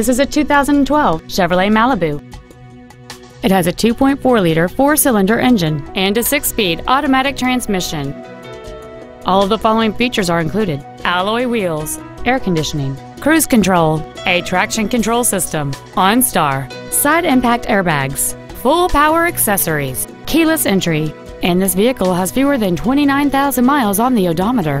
This is a 2012 Chevrolet Malibu. It has a 2.4-liter four-cylinder engine and a six-speed automatic transmission. All of the following features are included. Alloy wheels, air conditioning, cruise control, a traction control system, OnStar, side impact airbags, full power accessories, keyless entry, and this vehicle has fewer than 29,000 miles on the odometer.